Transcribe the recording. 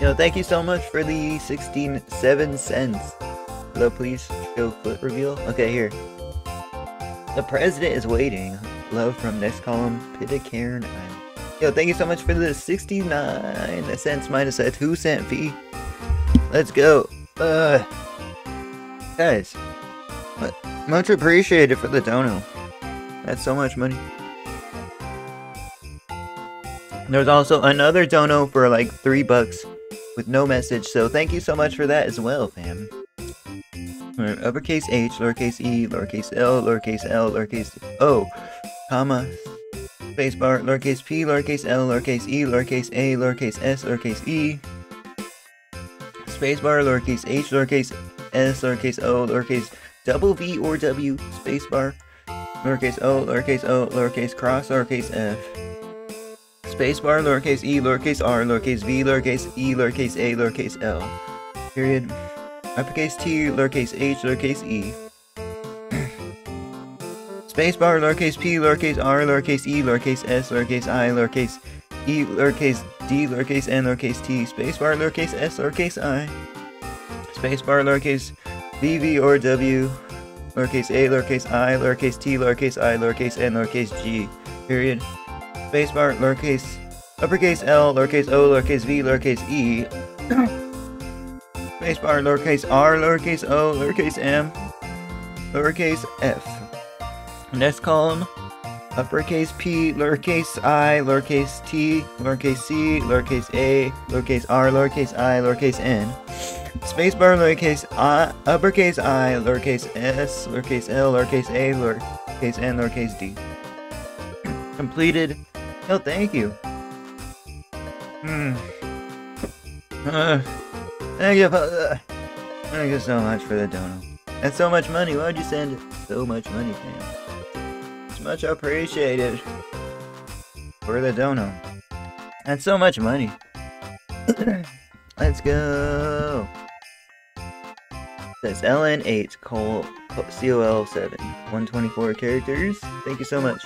Yo, thank you so much for the 16 7 cents. Hello, please show foot reveal. Okay, here. The president is waiting. Love from next column, Pitcairn Island. Yo, thank you so much for the 69 cents minus a 2 cent fee. Let's go. Uh, guys, much appreciated for the dono. That's so much money. There's also another dono for like three bucks with no message, so thank you so much for that as well, fam. Uppercase H, lowercase e, lowercase l, lowercase l, lowercase o, comma, spacebar, lowercase p, lowercase l, lowercase e, lowercase a, lowercase s, lowercase e, spacebar, lowercase h, lowercase s, lowercase o, lowercase double v or w, spacebar, lowercase o, lowercase o, lowercase cross, lowercase f, spacebar, lowercase e, lowercase r, lowercase v, lowercase e, lowercase a, lowercase l, period, uppercase t, lowercase h, lowercase e, spacebar, lowercase p, lowercase r, lowercase e, lowercase s, lowercase i, lowercase e, lowercase d, lowercase n, lowercase t, spacebar, lowercase s, lowercase i, spacebar, lowercase v, v, or w, lowercase a, lowercase i, lowercase t, lowercase i, lowercase n, lowercase g, period, spacebar, lowercase, uppercase L, lowercase o, lowercase v, lowercase e, spacebar, lowercase r, lowercase o, lowercase m, lowercase f. Next column, uppercase p, lowercase i, lowercase t, lowercase c, lowercase a, lowercase r, lowercase i, lowercase n. Spacebar, lowercase i, uppercase i, lowercase s, lowercase l, lowercase a, lowercase n, lowercase d. Completed. Oh, thank you. Hmm. Uh, thank you. Uh, thank you so much for the dono. And so much money. Why'd you send so much money, fam? It's much appreciated for the dono. And so much money. Let's go. That's LN8 col COL7 124 characters. Thank you so much.